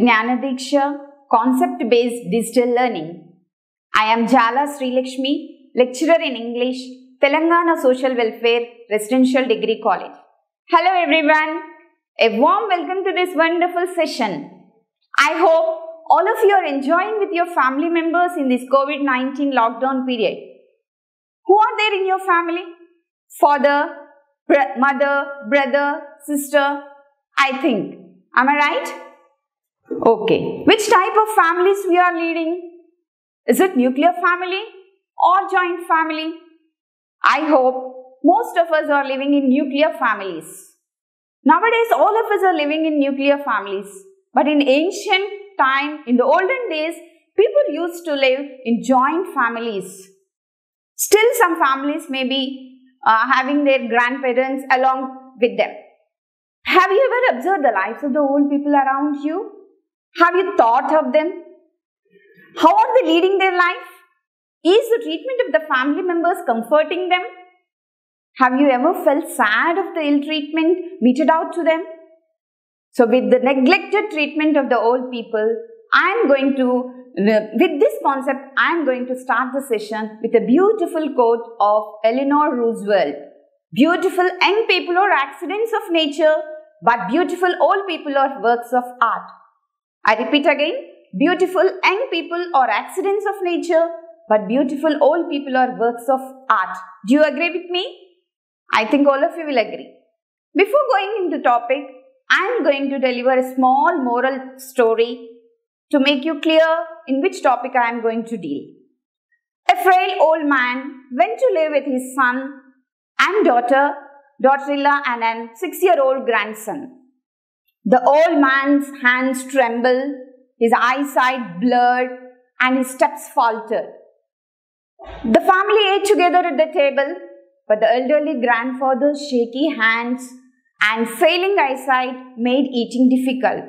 Gnana Deeksha Concept Based Digital Learning. I am Jala Srilakshmi, lecturer in English, Telangana Social Welfare Residential Degree College. Hello everyone, a warm welcome to this wonderful session. I hope all of you are enjoying with your family members in this COVID 19 lockdown period. Who are there in your family? Father, br- mother, brother, sister? I think. Am I right? Okay. Which type of families we are leading? Is it nuclear family or joint family? I hope most of us are living in nuclear families. Nowadays, all of us are living in nuclear families. But in ancient time, in the olden days, people used to live in joint families. Still, some families may be uh, having their grandparents along with them. Have you ever observed the lives of the old people around you? Have you thought of them? How are they leading their life? Is the treatment of the family members comforting them? Have you ever felt sad of the ill treatment meted out to them? So, with the neglected treatment of the old people, I am going to, with this concept, I am going to start the session with a beautiful quote of Eleanor Roosevelt. Beautiful young people are accidents of nature, but beautiful old people are works of art. I repeat again, beautiful young people are accidents of nature, but beautiful old people are works of art. Do you agree with me? I think all of you will agree. Before going into topic, I am going to deliver a small moral story to make you clear in which topic I am going to deal. A frail old man went to live with his son and daughter, daughter-in-law and an six-year-old grandson. The old man's hands trembled, his eyesight blurred, and his steps faltered. The family ate together at the table, but the elderly grandfather's shaky hands and failing eyesight made eating difficult.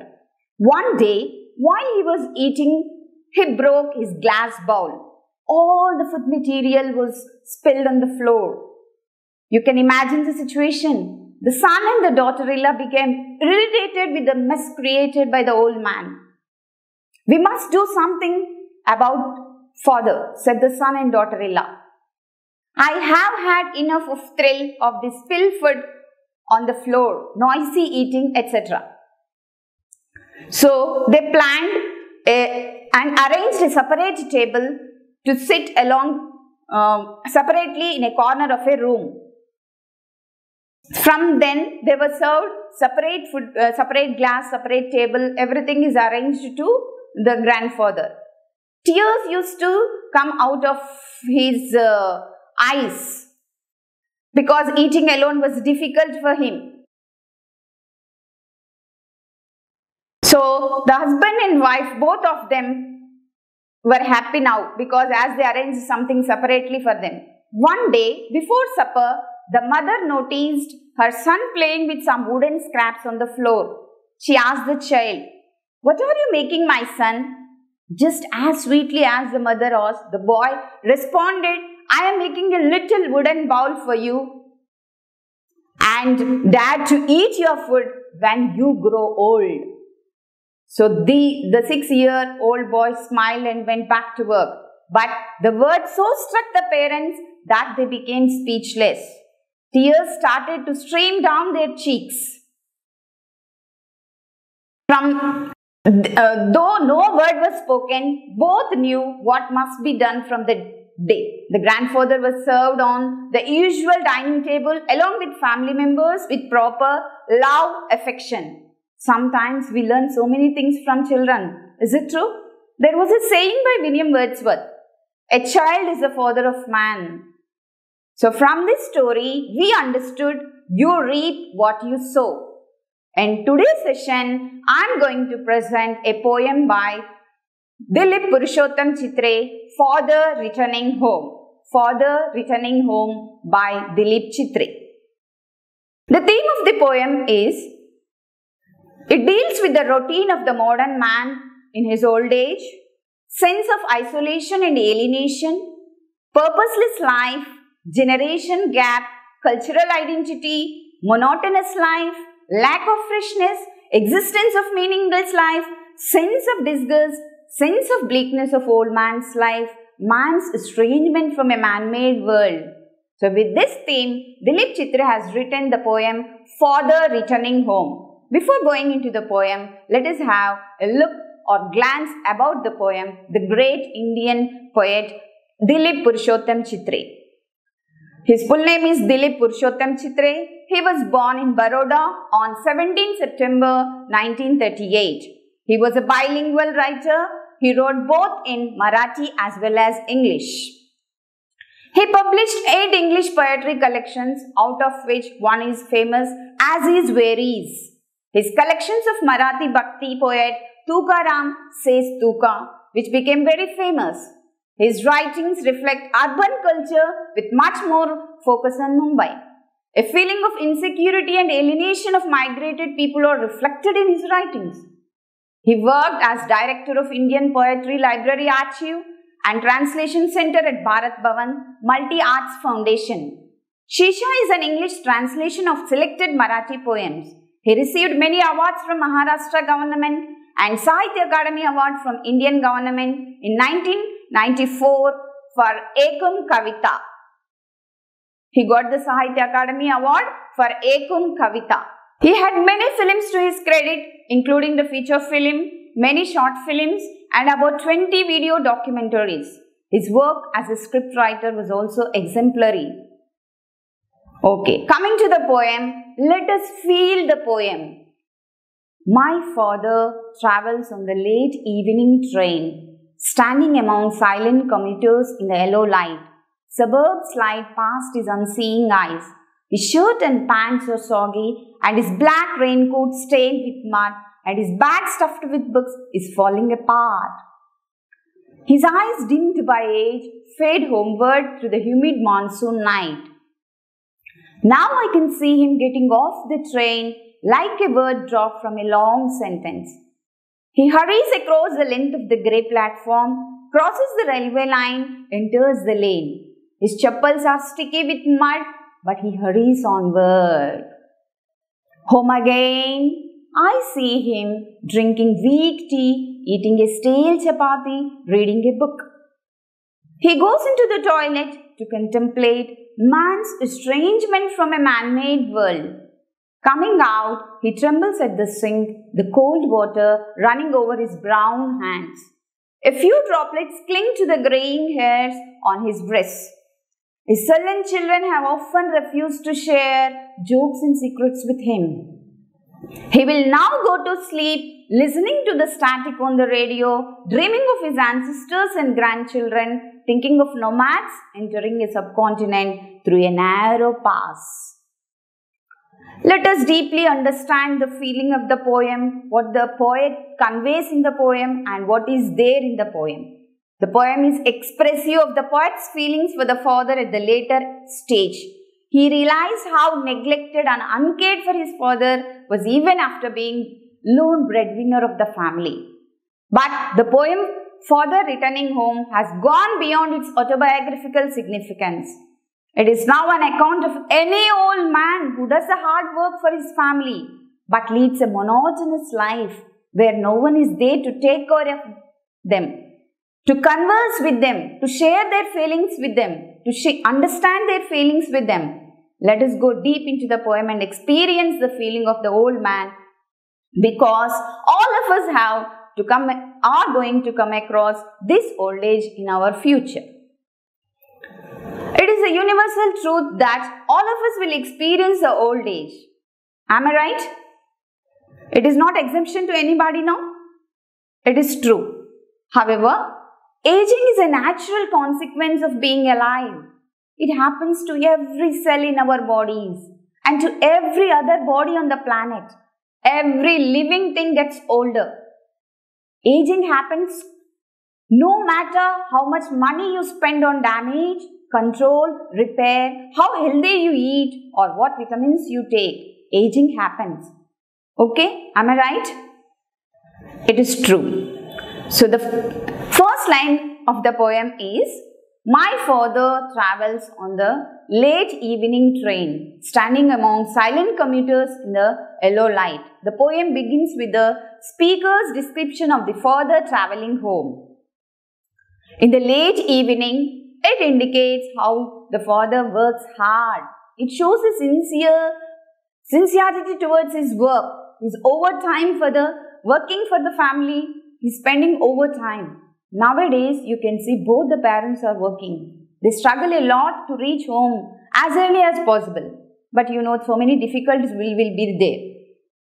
One day, while he was eating, he broke his glass bowl. All the food material was spilled on the floor. You can imagine the situation. The son and the daughter-in-law became irritated with the mess created by the old man. We must do something about father, said the son and daughter-in-law. I have had enough of thrill of this spilled food on the floor, noisy eating, etc. So they planned a, and arranged a separate table to sit along um, separately in a corner of a room. From then, they were served separate food, uh, separate glass, separate table. Everything is arranged to the grandfather. Tears used to come out of his uh, eyes because eating alone was difficult for him. So the husband and wife, both of them were happy now because as they arranged something separately for them. One day before supper, the mother noticed her son playing with some wooden scraps on the floor. She asked the child, What are you making, my son? Just as sweetly as the mother asked, the boy responded, I am making a little wooden bowl for you and dad to eat your food when you grow old. So the, the six-year-old boy smiled and went back to work. But the word so struck the parents that they became speechless. Tears started to stream down their cheeks. From uh, though no word was spoken, both knew what must be done from the day. The grandfather was served on the usual dining table along with family members with proper love, affection. Sometimes we learn so many things from children. Is it true? There was a saying by William Wordsworth, a child is the father of man. So from this story, we understood you reap what you sow. In today's session, I am going to present a poem by Dilip Purushottam Chitre, Father Returning Home. Father Returning Home by Dilip Chitre. The theme of the poem is it deals with the routine of the modern man in his old age, sense of isolation and alienation, purposeless life, generation gap, cultural identity, monotonous life, lack of freshness, existence of meaningless life, sense of disgust, sense of bleakness of old man's life, man's estrangement from a man-made world. So with this theme, Dilip Chitre has written the poem Father Returning Home. Before going into the poem, let us have a look or glance about the poem, the great Indian poet Dilip Purushottam Chitre. His full name is Dilip Purushottam Chitre. He was born in Baroda on 17 September 1938. He was a bilingual writer. He wrote both in Marathi as well as English. He published eight English poetry collections, out of which one is famous as his Varies. His collections of Marathi Bhakti poet Tukaram says Tuka, which became very famous. His writings reflect urban culture with much more focus on Mumbai. A feeling of insecurity and alienation of migrated people are reflected in his writings. He worked as director of Indian Poetry Library Archive and Translation Center at Bharat Bhavan Multi Arts Foundation. Shesha is an English translation of selected Marathi poems. He received many awards from Maharashtra government and Sahitya Akademi Award from Indian government in 1994 for Ekoon Kavita. He got the Sahitya Akademi Award for Ekoon Kavita. He had many films to his credit, including the feature film, many short films, and about 20 video documentaries. His work as a scriptwriter was also exemplary. Okay, coming to the poem, let us feel the poem. My father travels on the late evening train, standing among silent commuters in the yellow light. Suburbs slide past his unseeing eyes. His shirt and pants are soggy, and his black raincoat stained with mud and his bag stuffed with books is falling apart. His eyes, dimmed by age, fade homeward through the humid monsoon night. Now I can see him getting off the train like a word dropped from a long sentence. He hurries across the length of the grey platform, crosses the railway line, enters the lane. His chappals are sticky with mud, but he hurries onward. Home again, I see him drinking weak tea, eating a stale chapati, reading a book. He goes into the toilet to contemplate man's estrangement from a man-made world. Coming out, he trembles at the sink, the cold water running over his brown hands. A few droplets cling to the graying hairs on his breast. His sullen children have often refused to share jokes and secrets with him. He will now go to sleep listening to the static on the radio, dreaming of his ancestors and grandchildren, thinking of nomads entering a subcontinent through a narrow pass. Let us deeply understand the feeling of the poem, what the poet conveys in the poem and what is there in the poem. The poem is expressive of the poet's feelings for the father at the later stage he realized how neglected and uncared for his father was even after being lone breadwinner of the family. But the poem Father Returning Home has gone beyond its autobiographical significance. It is now an account of any old man who does the hard work for his family but leads a monotonous life where no one is there to take care of them, to converse with them, to share their feelings with them, to understand their feelings with them, let us go deep into the poem and experience the feeling of the old man because all of us have to come are going to come across this old age in our future. It is a universal truth that all of us will experience the old age. Am I right? It is not exemption to anybody now. It is true. However, aging is a natural consequence of being alive. It happens to every cell in our bodies and to every other body on the planet. Every living thing gets older. Aging happens no matter how much money you spend on damage, control, repair, how healthy you eat or what vitamins you take. Aging happens. Okay, am I right? It is true. So the first line of the poem is my father travels on the late evening train, standing among silent commuters in the yellow light. The poem begins with the speaker's description of the father traveling home. In the late evening, it indicates how the father works hard. It shows his sincere sincerity towards his work. He's overtime for the working for the family. He's spending overtime. Nowadays, you can see both the parents are working. They struggle a lot to reach home as early as possible. But you know, so many difficulties will, will be there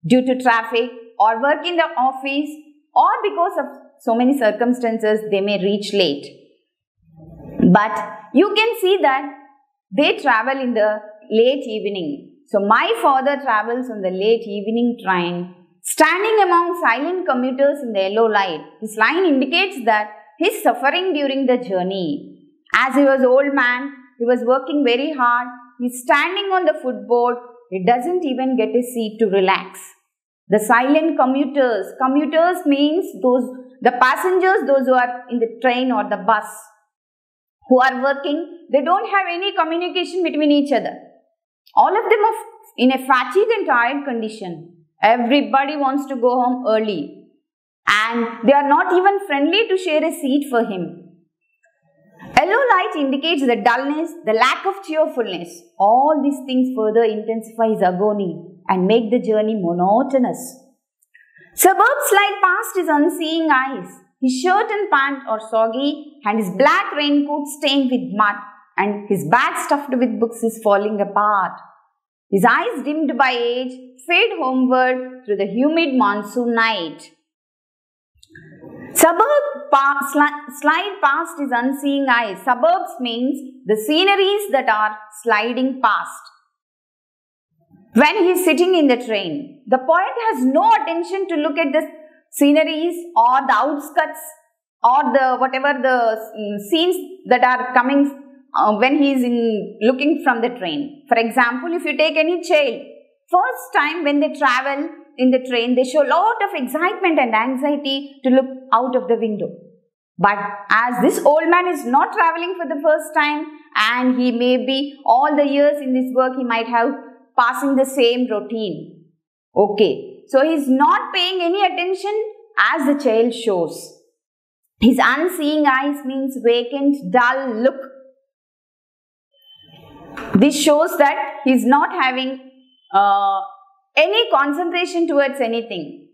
due to traffic or work in the office or because of so many circumstances, they may reach late. But you can see that they travel in the late evening. So my father travels on the late evening train, standing among silent commuters in the yellow light. This line indicates that he's suffering during the journey. As he was old man, he was working very hard. He's standing on the footboard. He doesn't even get a seat to relax. The silent commuters. Commuters means those, the passengers, those who are in the train or the bus, who are working, they don't have any communication between each other. All of them are in a fatigued and tired condition. Everybody wants to go home early. And they are not even friendly to share a seat for him. Yellow light indicates the dullness, the lack of cheerfulness. All these things further intensify his agony and make the journey monotonous. Suburb slide past his unseeing eyes. His shirt and pant are soggy and his black raincoat stained with mud and his bag stuffed with books is falling apart. His eyes dimmed by age fade homeward through the humid monsoon night. Suburb pa- sli- slide past his unseeing eyes. Suburbs means the sceneries that are sliding past. When he is sitting in the train, the poet has no attention to look at the sceneries or the outskirts or the whatever the mm, scenes that are coming uh, when he is in looking from the train. For example, if you take any child, first time when they travel in the train, they show a lot of excitement and anxiety to look out of the window. But as this old man is not traveling for the first time and he may be all the years in this work, he might have passing the same routine. Okay, so he's not paying any attention as the child shows. His unseeing eyes means vacant, dull look. This shows that he's not having uh, any concentration towards anything.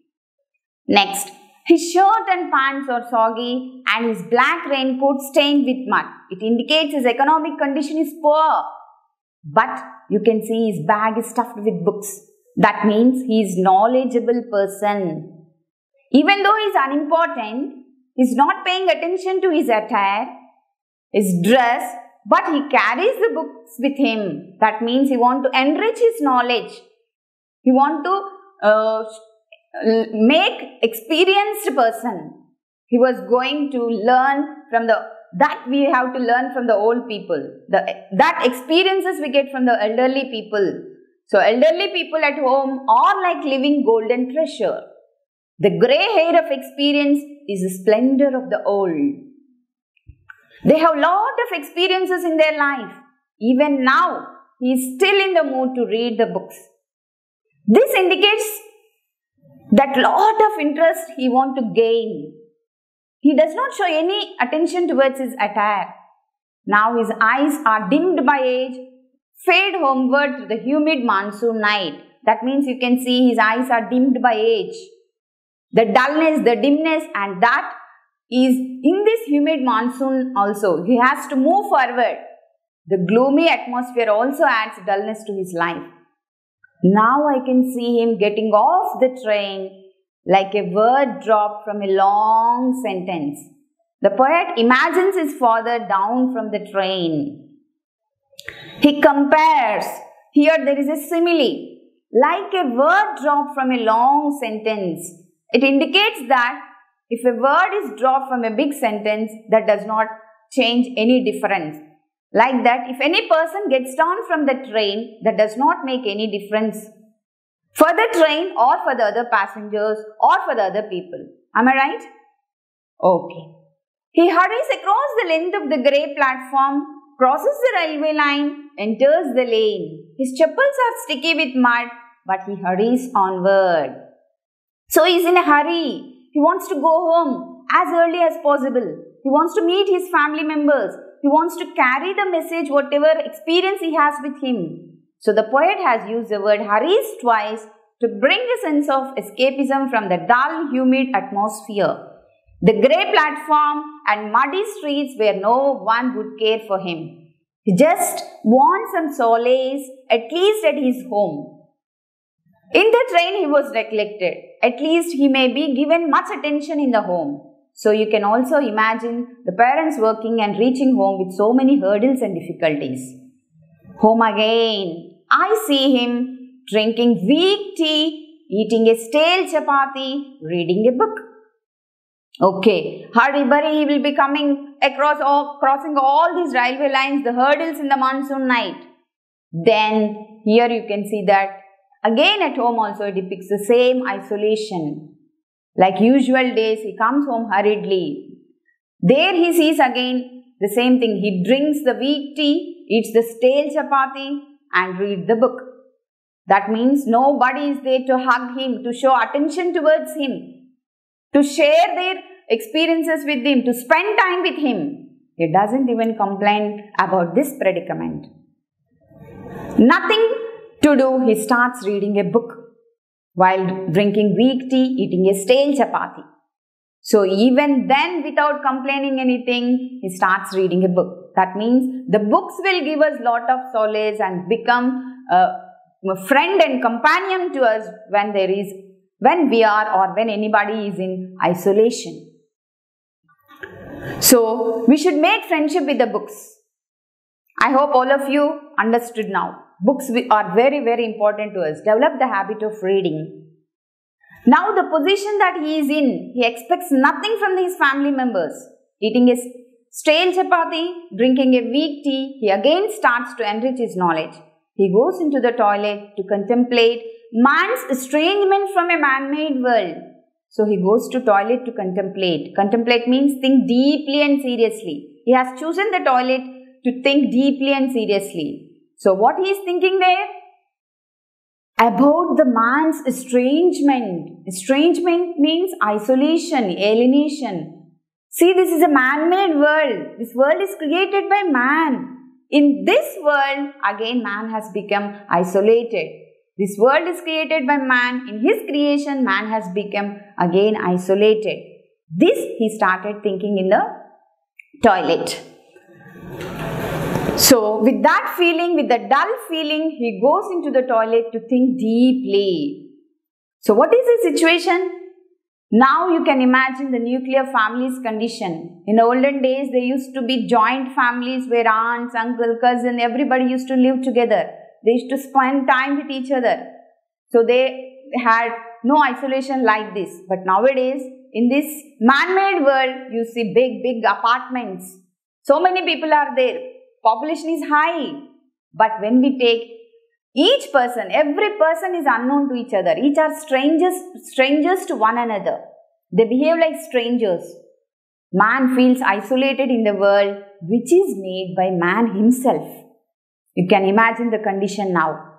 Next, his shirt and pants are soggy and his black raincoat stained with mud. It indicates his economic condition is poor. But you can see his bag is stuffed with books. That means he is knowledgeable person. Even though he is unimportant, he is not paying attention to his attire, his dress, but he carries the books with him. That means he want to enrich his knowledge. He want to uh, make experienced person. He was going to learn from the that we have to learn from the old people. The that experiences we get from the elderly people. So elderly people at home are like living golden treasure. The grey hair of experience is the splendor of the old. They have lot of experiences in their life. Even now, he is still in the mood to read the books. This indicates that lot of interest he want to gain. He does not show any attention towards his attire. Now his eyes are dimmed by age, fade homeward to the humid monsoon night. That means you can see his eyes are dimmed by age. The dullness, the dimness and that is in this humid monsoon also. He has to move forward. The gloomy atmosphere also adds dullness to his life. Now I can see him getting off the train like a word dropped from a long sentence. The poet imagines his father down from the train. He compares. Here there is a simile. Like a word dropped from a long sentence. It indicates that if a word is dropped from a big sentence, that does not change any difference. Like that, if any person gets down from the train, that does not make any difference for the train or for the other passengers or for the other people. Am I right? Okay. He hurries across the length of the grey platform, crosses the railway line, enters the lane. His chappals are sticky with mud, but he hurries onward. So he's in a hurry. He wants to go home as early as possible. He wants to meet his family members. He wants to carry the message, whatever experience he has with him. So the poet has used the word hurries twice to bring a sense of escapism from the dull, humid atmosphere. The grey platform and muddy streets where no one would care for him. He just wants some solace, at least at his home. In the train, he was neglected. At least he may be given much attention in the home. So you can also imagine the parents working and reaching home with so many hurdles and difficulties. Home again. I see him drinking weak tea, eating a stale chapati, reading a book. Okay, hurry, he will be coming across all, crossing all these railway lines, the hurdles in the monsoon night. Then here you can see that again at home also it depicts the same isolation. Like usual days, he comes home hurriedly. There he sees again the same thing. He drinks the weak tea, eats the stale chapati and read the book. That means nobody is there to hug him, to show attention towards him to share their experiences with him, to spend time with him. He doesn't even complain about this predicament. Nothing to do, he starts reading a book while drinking weak tea, eating a stale chapati. So even then, without complaining anything, he starts reading a book. That means the books will give us lot of solace and become uh, a friend and companion to us when there is when we are or when anybody is in isolation. So, we should make friendship with the books. I hope all of you understood now. Books are very, very important to us. Develop the habit of reading. Now, the position that he is in, he expects nothing from his family members. Eating a stale chapati, drinking a weak tea, he again starts to enrich his knowledge. He goes into the toilet to contemplate man's estrangement from a man-made world. So he goes to toilet to contemplate. Contemplate means think deeply and seriously. He has chosen the toilet to think deeply and seriously. So what he is thinking there? About the man's estrangement. Estrangement means isolation, alienation. See, this is a man-made world. This world is created by man. In this world, again man has become isolated. This world is created by man. In his creation, man has become again isolated. This he started thinking in the toilet. So, with that feeling, with the dull feeling, he goes into the toilet to think deeply. So, what is the situation? Now you can imagine the nuclear family's condition. In olden days, there used to be joint families where aunts, uncle, cousin, everybody used to live together. They used to spend time with each other. So they had no isolation like this. But nowadays, in this man-made world, you see big, big apartments. So many people are there. Population is high. But when we take each person, every person is unknown to each other. Each are strangers, strangers to one another. They behave like strangers. Man feels isolated in the world which is made by man himself. You can imagine the condition now.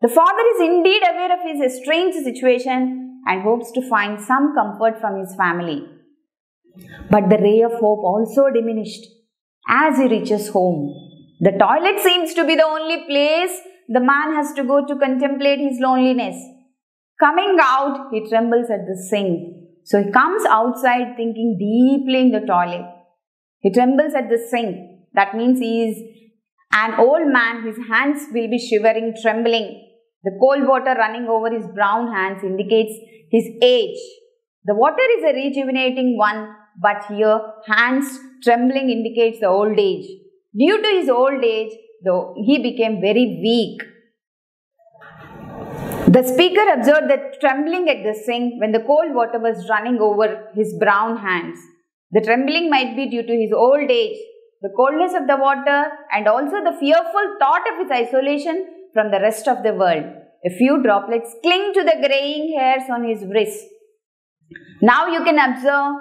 The father is indeed aware of his strange situation and hopes to find some comfort from his family. But the ray of hope also diminished as he reaches home. The toilet seems to be the only place the man has to go to contemplate his loneliness. Coming out, he trembles at the sink. So he comes outside thinking deeply in the toilet. He trembles at the sink. That means he is an old man, his hands will be shivering, trembling. The cold water running over his brown hands indicates his age. The water is a rejuvenating one, but here hands trembling indicates the old age. Due to his old age, though, he became very weak. The speaker observed that trembling at the sink when the cold water was running over his brown hands. The trembling might be due to his old age, the coldness of the water, and also the fearful thought of his isolation from the rest of the world. A few droplets cling to the graying hairs on his wrist. Now you can observe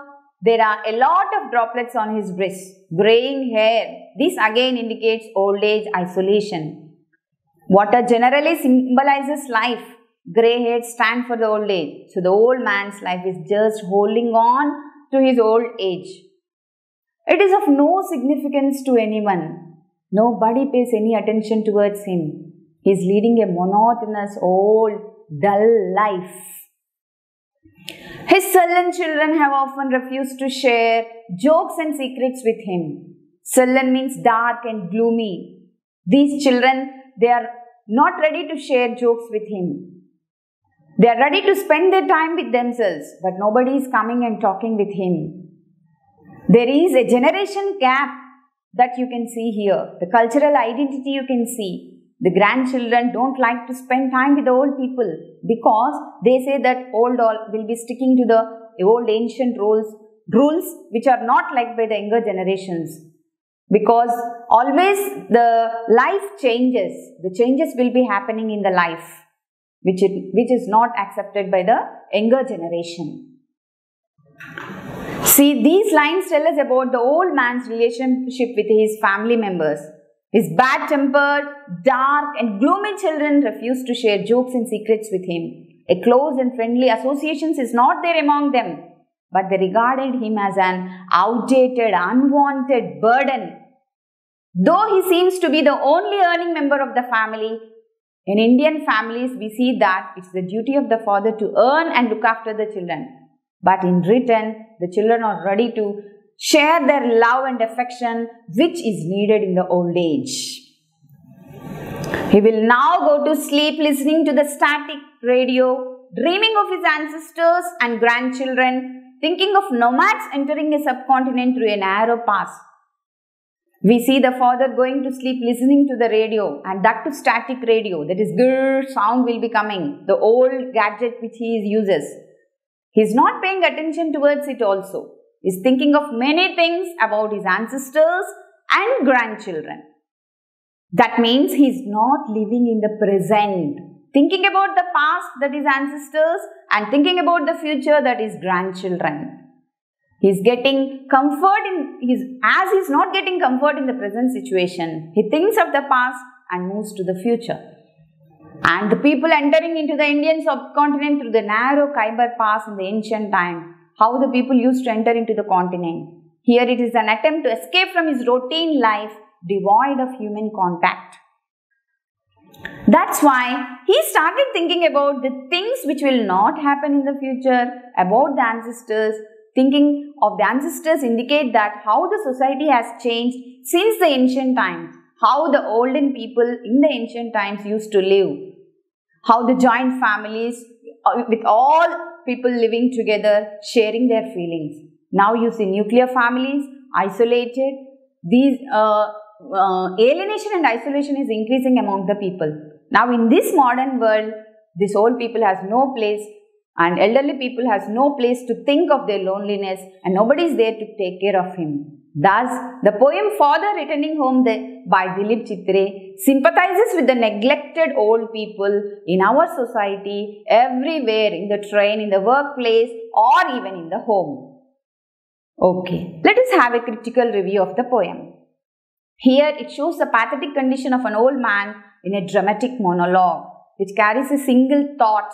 there are a lot of droplets on his wrist, graying hair. This again indicates old age isolation. Water generally symbolizes life. grey hairs stand for the old age. So the old man's life is just holding on to his old age. It is of no significance to anyone. Nobody pays any attention towards him. He is leading a monotonous, old, dull life. His sullen children have often refused to share jokes and secrets with him. Sullen means dark and gloomy. These children, they are not ready to share jokes with him. They are ready to spend their time with themselves, but nobody is coming and talking with him. There is a generation gap that you can see here. The cultural identity you can see. The grandchildren don't like to spend time with the old people because they say that old will be sticking to the old ancient rules, rules which are not liked by the younger generations. Because always the life changes. The changes will be happening in the life which, it, which is not accepted by the younger generation. See, these lines tell us about the old man's relationship with his family members. His bad tempered, dark, and gloomy children refuse to share jokes and secrets with him. A close and friendly associations is not there among them, but they regarded him as an outdated, unwanted burden. Though he seems to be the only earning member of the family, in Indian families, we see that it's the duty of the father to earn and look after the children. But in return, the children are ready to share their love and affection which is needed in the old age. He will now go to sleep listening to the static radio, dreaming of his ancestors and grandchildren, thinking of nomads entering a subcontinent through a narrow pass. We see the father going to sleep listening to the radio and that to static radio. That is grrr sound will be coming. The old gadget which he uses. He is not paying attention towards it also. He's thinking of many things about his ancestors and grandchildren. That means he's not living in the present. Thinking about the past that is ancestors and thinking about the future that is grandchildren. He's getting comfort in his, as he's not getting comfort in the present situation, he thinks of the past and moves to the future. And the people entering into the Indian subcontinent through the narrow Khyber Pass in the ancient time, how the people used to enter into the continent. Here it is an attempt to escape from his routine life devoid of human contact. That's why he started thinking about the things which will not happen in the future, about the ancestors, thinking of the ancestors indicate that how the society has changed since the ancient times, how the olden people in the ancient times used to live, how the joint families uh, with all people living together sharing their feelings. Now you see nuclear families, isolated, these uh, uh, alienation and isolation is increasing among the people. Now in this modern world, this old people has no place and elderly people has no place to think of their loneliness and nobody is there to take care of him. Thus, the poem Father Returning Home by Dilip Chitre sympathizes with the neglected old people in our society, everywhere, in the train, in the workplace or even in the home. Okay, let us have a critical review of the poem. Here it shows the pathetic condition of an old man in a dramatic monologue which carries a single thought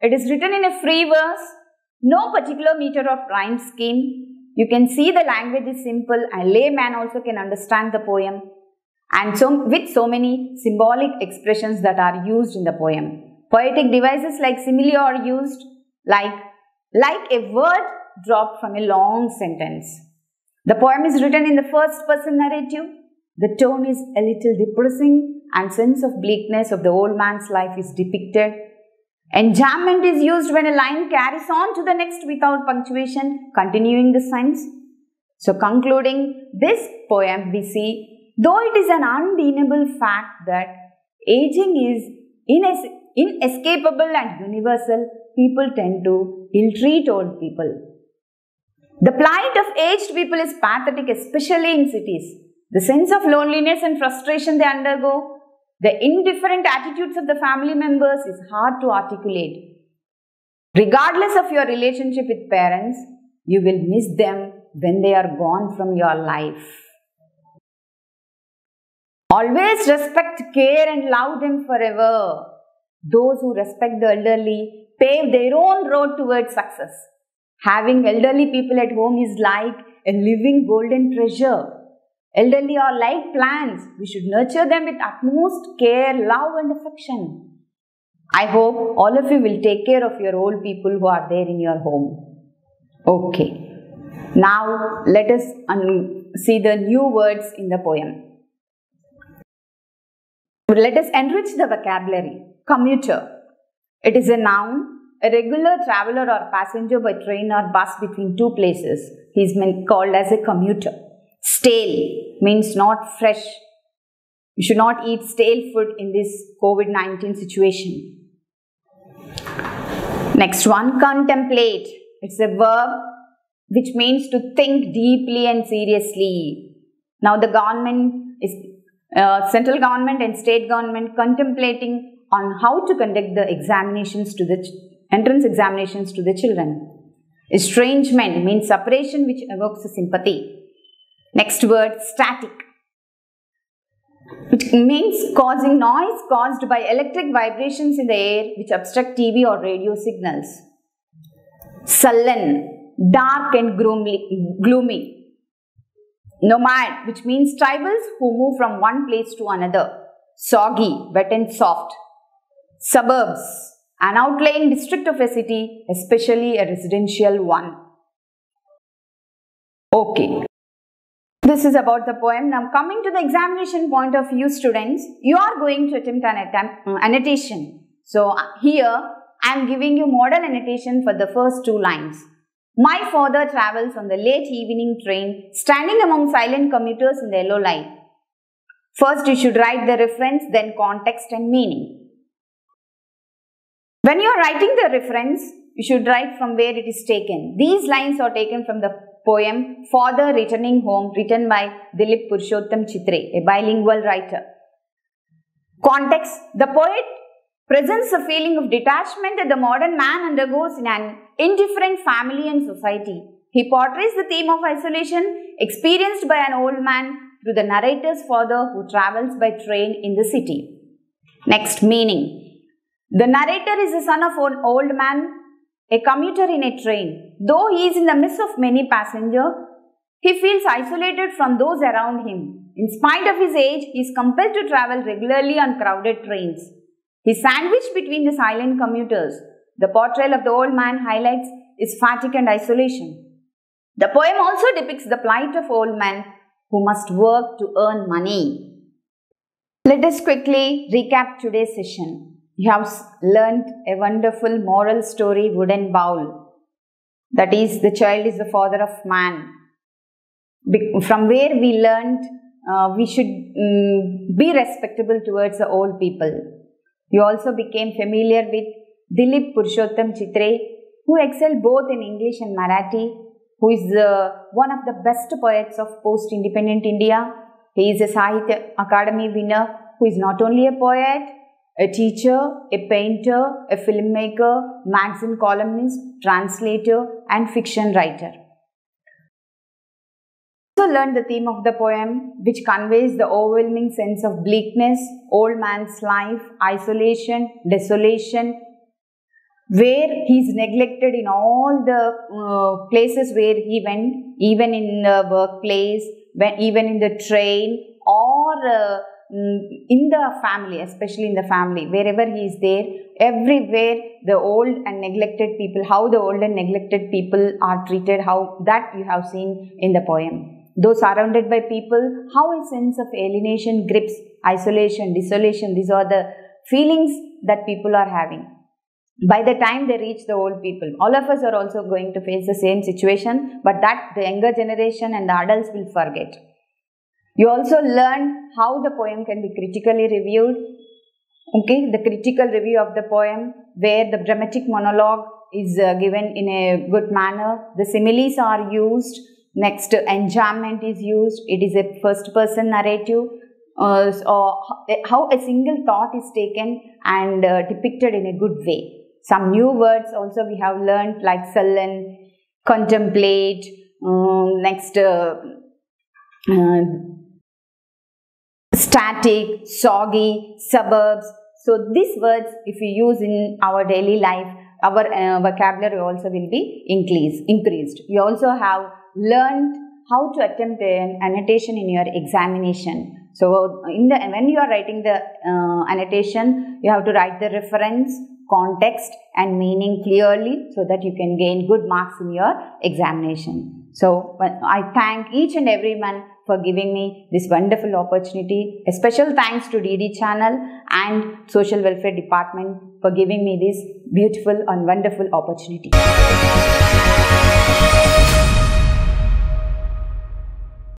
it is written in a free verse, no particular meter of rhyme scheme. You can see the language is simple and layman also can understand the poem and so with so many symbolic expressions that are used in the poem. Poetic devices like simile are used like, like a word dropped from a long sentence. The poem is written in the first person narrative. The tone is a little depressing and sense of bleakness of the old man's life is depicted Enjambment is used when a line carries on to the next without punctuation, continuing the sentence. So concluding this poem, we see, though it is an undeniable fact that aging is ines inescapable and universal, people tend to ill-treat old people. The plight of aged people is pathetic, especially in cities. The sense of loneliness and frustration they undergo the indifferent attitudes of the family members is hard to articulate. Regardless of your relationship with parents, you will miss them when they are gone from your life. Always respect, care and love them forever. Those who respect the elderly pave their own road towards success. Having elderly people at home is like a living golden treasure. Elderly are like plants. We should nurture them with utmost care, love, and affection. I hope all of you will take care of your old people who are there in your home. Okay. Now let us see the new words in the poem. Let us enrich the vocabulary. Commuter. It is a noun, a regular traveler or passenger by train or bus between two places. He is called as a commuter. Stale means not fresh. You should not eat stale food in this COVID-19 situation. Next one, contemplate. It's a verb which means to think deeply and seriously. Now the government is uh, central government and state government contemplating on how to conduct the examinations to the entrance examinations to the children. Estrangement means separation which evokes sympathy. Next word static It means causing noise caused by electric vibrations in the air which obstruct TV or radio signals. Sullen, dark and gloomy Nomad, which means tribals who move from one place to another. Soggy, wet and soft. Suburbs, an outlying district of a city, especially a residential one. Okay. This is about the poem. Now coming to the examination point of view students, you are going to attempt an attempt, uh, annotation. So here I am giving you model annotation for the first two lines. My father travels on the late evening train, standing among silent commuters in the yellow light. First, you should write the reference, then context and meaning. When you are writing the reference, you should write from where it is taken. These lines are taken from the poem Father Returning Home written by Dilip Purushottam Chitre, a bilingual writer. Context The poet presents a feeling of detachment that the modern man undergoes in an indifferent family and society. He portrays the theme of isolation experienced by an old man through the narrator's father who travels by train in the city. Next meaning. The narrator is the son of an old man, a commuter in a train. Though he is in the midst of many passengers, he feels isolated from those around him. In spite of his age, he is compelled to travel regularly on crowded trains. He is sandwiched between the silent commuters. The portrayal of the old man highlights his fatigue and isolation. The poem also depicts the plight of old men who must work to earn money. Let us quickly recap today's session. You have learnt a wonderful moral story, Wooden Bowl. That is, the child is the father of man. From where we learned uh, we should um, be respectable towards the old people. You also became familiar with Dilip Purushottam Chitre, who excelled both in English and Marathi, who is uh, one of the best poets of post-independent India. He is a Sahitya Akademi winner who is not only a poet, a teacher, a painter, a filmmaker, magazine columnist, translator and fiction writer. Also learned the theme of the poem which conveys the overwhelming sense of bleakness, old man's life, isolation, desolation, where he is neglected in all the uh, places where he went, even in the workplace, even in the train or uh, Mm, in the family, especially in the family, wherever he is there, everywhere the old and neglected people, how the old and neglected people are treated, how that you have seen in the poem. Though surrounded by people, how a sense of alienation grips, isolation, desolation, these are the feelings that people are having. By the time they reach the old people, all of us are also going to face the same situation, but that the younger generation and the adults will forget. You also learn how the poem can be critically reviewed. Okay, the critical review of the poem where the dramatic monologue is uh, given in a good manner. The similes are used Next, enjambment is used. It is a first person narrative. Uh, so how a single thought is taken and uh, depicted in a good way. Some new words also we have learned like sullen, contemplate, um, next uh, uh, static, soggy, suburbs. So these words, if we use in our daily life, our uh, vocabulary also will be increased. increased. You also have learned how to attempt an annotation in your examination. So in the when you are writing the uh, annotation, you have to write the reference, context and meaning clearly so that you can gain good marks in your examination. So I thank each and everyone for giving me this wonderful opportunity. A special thanks to DD channel and social welfare department for giving me this beautiful and wonderful opportunity.